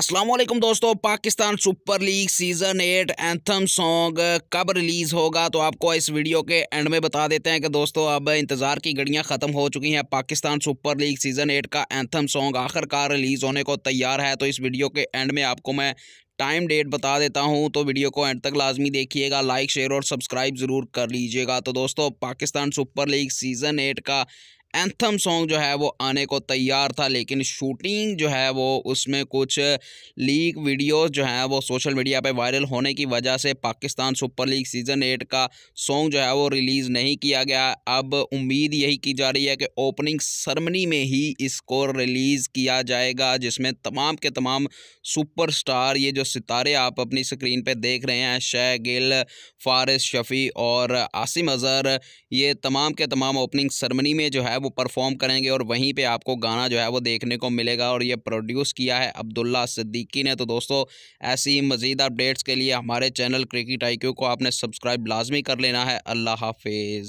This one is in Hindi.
वालेकुम दोस्तों, Pakistan super league season eight anthem song कब रिलीज़ होगा? तो आपको इस वीडियो के एंड में बता देते हैं कि दोस्तों, अब इंतज़ार की घड़ियाँ ख़त्म हो चुकी हैं। Pakistan super league season eight का एंथम सॉन्ग आखिरकार रिलीज़ होने को तैयार है। तो इस वीडियो के एंड में आपको मैं टाइम डेट बता देता हूँ। तो वीडियो को एंड तक लाजमी देखिएगा, लाइक, शेयर और सब्सक्राइब ज़रूर कर लीजिएगा। तो दोस्तों, Pakistan super league season eight का एंथम सॉन्ग जो है वो आने को तैयार था, लेकिन शूटिंग जो है वो उसमें कुछ लीक वीडियोस जो हैं वो सोशल मीडिया पे वायरल होने की वजह से Pakistan super league season eight का सॉन्ग जो है वो रिलीज़ नहीं किया गया। अब उम्मीद यही की जा रही है कि ओपनिंग सरमनी में ही इसको रिलीज़ किया जाएगा, जिसमें तमाम के तमाम सुपर स्टार ये जो सितारे आप अपनी स्क्रीन पर देख रहे हैं शह गिल फ़ारिस शफ़ी और आसिम अज़हर ये तमाम के तमाम ओपनिंग सरमनी में जो है वो परफॉर्म करेंगे और वहीं पे आपको गाना जो है वो देखने को मिलेगा और ये प्रोड्यूस किया है अब्दुल्ला सिद्दीकी ने। तो दोस्तों, ऐसी मज़ीद अपडेट्स के लिए हमारे चैनल क्रिकेट आई को आपने सब्सक्राइब लाजमी कर लेना है। अल्लाह हाफिज़।